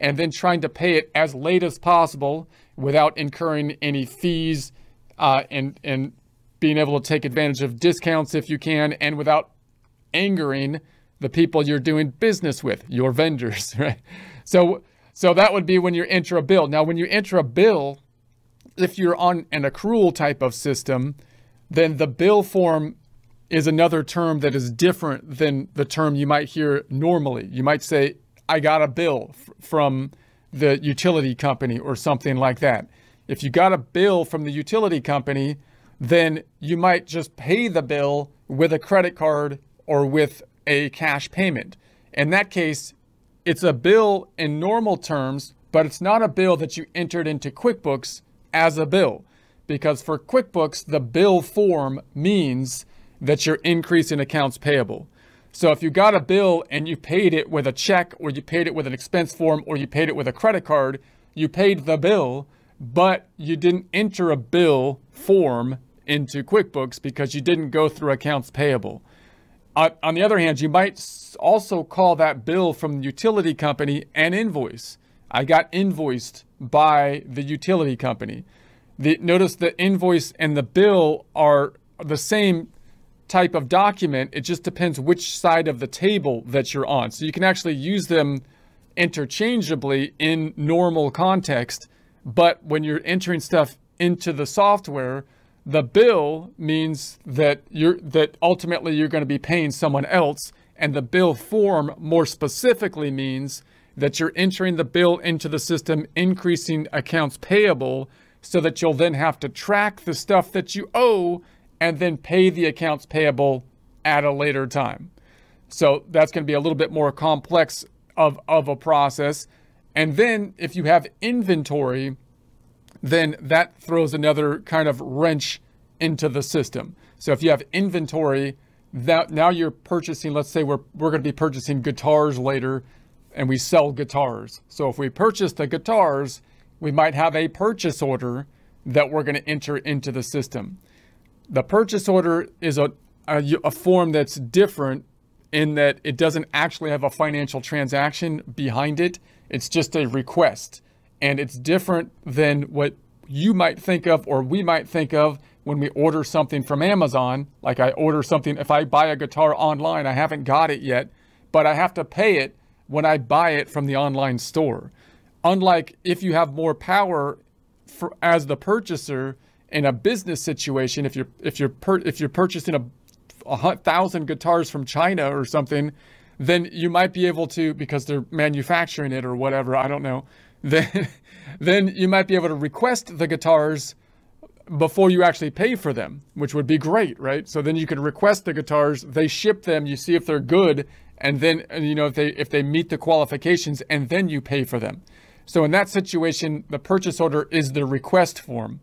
and then trying to pay it as late as possible without incurring any fees uh, and, and being able to take advantage of discounts if you can, and without angering the people you're doing business with, your vendors, right? So, so that would be when you enter a bill. Now, when you enter a bill, if you're on an accrual type of system, then the bill form is another term that is different than the term you might hear normally. You might say, I got a bill from the utility company or something like that. If you got a bill from the utility company, then you might just pay the bill with a credit card or with a cash payment. In that case, it's a bill in normal terms, but it's not a bill that you entered into QuickBooks as a bill. Because for QuickBooks, the bill form means that you're increasing accounts payable. So if you got a bill and you paid it with a check or you paid it with an expense form or you paid it with a credit card, you paid the bill, but you didn't enter a bill form into QuickBooks because you didn't go through accounts payable. Uh, on the other hand, you might also call that bill from the utility company an invoice. I got invoiced by the utility company. The, notice the invoice and the bill are the same type of document. It just depends which side of the table that you're on. So you can actually use them interchangeably in normal context. But when you're entering stuff into the software, the bill means that you're that ultimately you're going to be paying someone else, and the bill form more specifically means that you're entering the bill into the system, increasing accounts payable, so that you'll then have to track the stuff that you owe and then pay the accounts payable at a later time. So that's going to be a little bit more complex of, of a process. And then if you have inventory, then that throws another kind of wrench into the system. So if you have inventory, that now you're purchasing, let's say we're, we're going to be purchasing guitars later and we sell guitars. So if we purchase the guitars, we might have a purchase order that we're going to enter into the system. The purchase order is a, a, a form that's different in that it doesn't actually have a financial transaction behind it. It's just a request and it's different than what you might think of or we might think of when we order something from Amazon. Like I order something, if I buy a guitar online, I haven't got it yet, but I have to pay it when I buy it from the online store. Unlike if you have more power for, as the purchaser in a business situation, if you're if you're per, if you're purchasing a, a thousand guitars from China or something, then you might be able to because they're manufacturing it or whatever. I don't know then then you might be able to request the guitars before you actually pay for them, which would be great, right? So then you can request the guitars, they ship them, you see if they're good, and then you know if they if they meet the qualifications, and then you pay for them. So in that situation, the purchase order is the request form,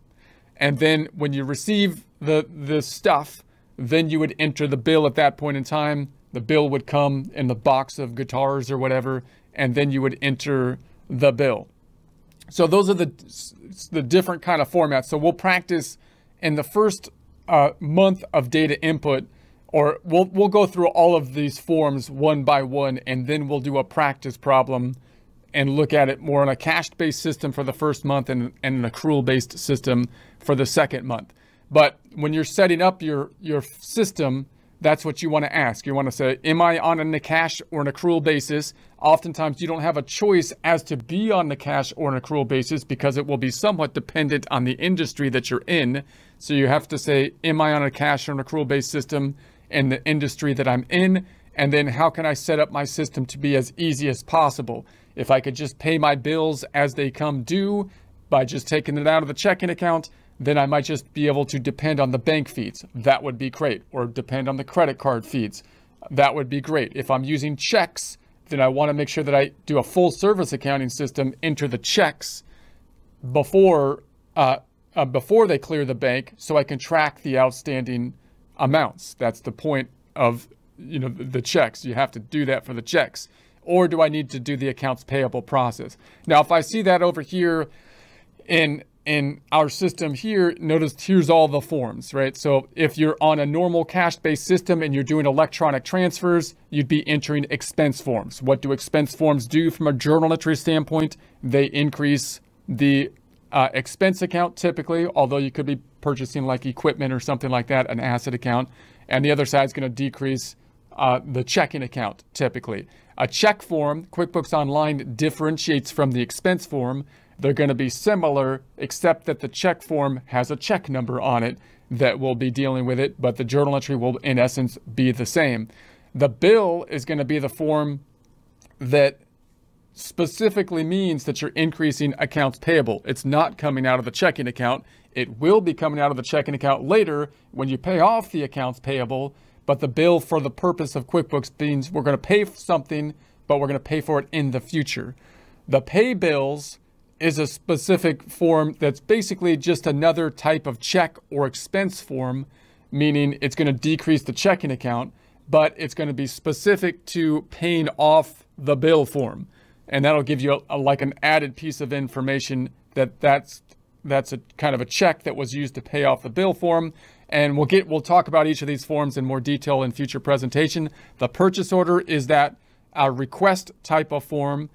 and then when you receive the the stuff, then you would enter the bill at that point in time. The bill would come in the box of guitars or whatever, and then you would enter the bill. So those are the, the different kind of formats. So we'll practice in the first uh, month of data input, or we'll, we'll go through all of these forms one by one, and then we'll do a practice problem and look at it more on a cash-based system for the first month and, and an accrual-based system for the second month. But when you're setting up your, your system, that's what you want to ask. You want to say, am I on a cash or an accrual basis? Oftentimes you don't have a choice as to be on the cash or an accrual basis because it will be somewhat dependent on the industry that you're in. So you have to say, am I on a cash or an accrual based system in the industry that I'm in? And then how can I set up my system to be as easy as possible? If I could just pay my bills as they come due by just taking it out of the checking account, then I might just be able to depend on the bank feeds. That would be great. Or depend on the credit card feeds. That would be great. If I'm using checks, then I want to make sure that I do a full service accounting system, enter the checks before uh, uh, before they clear the bank, so I can track the outstanding amounts. That's the point of you know the, checks. You have to do that for the checks. Or do I need to do the accounts payable process? Now, if I see that over here in in our system here, notice here's all the forms, right? So if you're on a normal cash-based system and you're doing electronic transfers, you'd be entering expense forms. What do expense forms do from a journal entry standpoint? They increase the uh, expense account typically, although you could be purchasing like equipment or something like that, an asset account. And the other side is going to decrease uh, the checking account typically. A check form, QuickBooks Online differentiates from the expense form they're going to be similar, except that the check form has a check number on it that will be dealing with it, but the journal entry will, in essence, be the same. The bill is going to be the form that specifically means that you're increasing accounts payable. It's not coming out of the checking account. It will be coming out of the checking account later when you pay off the accounts payable, but the bill for the purpose of QuickBooks means we're going to pay something, but we're going to pay for it in the future. The pay bills is a specific form that's basically just another type of check or expense form, meaning it's going to decrease the checking account, but it's going to be specific to paying off the bill form. And that'll give you a, a, like an added piece of information that that's that's a kind of a check that was used to pay off the bill form. And we'll get we'll talk about each of these forms in more detail in future presentation. The purchase order is that a request type of form.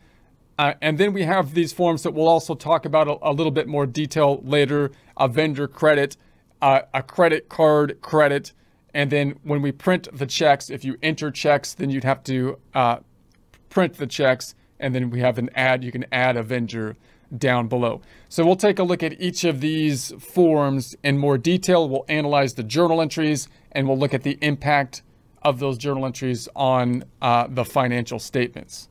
Uh, and then we have these forms that we'll also talk about a, a little bit more detail later, a vendor credit, uh, a credit card credit, and then when we print the checks, if you enter checks, then you'd have to uh, print the checks, and then we have an add, you can add a vendor down below. So we'll take a look at each of these forms in more detail. We'll analyze the journal entries, and we'll look at the impact of those journal entries on uh, the financial statements.